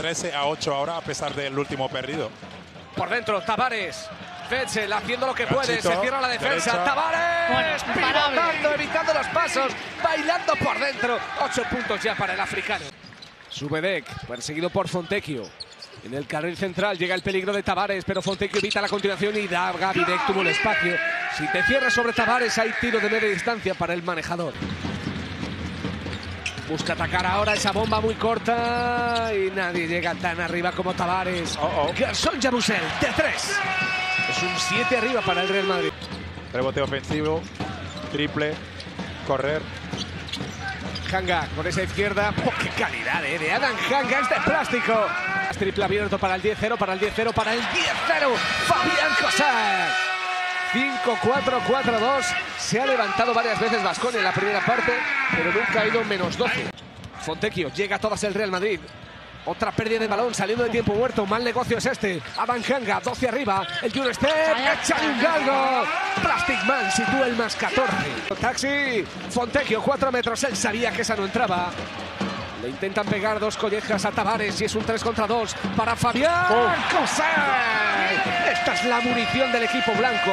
13 a 8 ahora a pesar del último perdido. Por dentro, Tavares. Fetzel haciendo lo que puede, Ganchito, se cierra la defensa. derecha. Tavares Bueno, pivotando, evitando los pasos, bailando por dentro. Ocho puntos ya para el africano. Subedek, perseguido por Fontecchio. En el carril central llega el peligro de Tavares, pero Fontecchio evita la continuación y da a Gavidec tuvo el espacio. Si te cierras sobre Tavares, hay tiro de media distancia para el manejador. Busca atacar ahora esa bomba muy corta y nadie llega tan arriba como Tavares. Oh, oh. Gerson Jabusel, de tres. Es un 7 arriba para el Real Madrid. Rebote ofensivo, triple, correr. Hanga con esa izquierda. ¡Oh, qué calidad, eh! De Adam Hanga, es de plástico. Triple abierto para el 10-0, para el 10-0, para el 10-0. Fabián Cossack. 5-4-4-2. Se ha levantado varias veces Vasconi en la primera parte, pero nunca ha ido menos 12. Fontecchio llega a todas el Real Madrid. Otra pérdida de balón saliendo de tiempo muerto. Mal negocio es este. Adam Hanga, 12 arriba. El Junior Step. Échale un galgo. Plastic Man sitúa el más 14. Taxi. Fontecchio, 4 metros. Él sabía que esa no entraba. Le intentan pegar dos collejas a Tavares y es un 3 contra 2 para Fabián Oh. Es la munición del equipo blanco.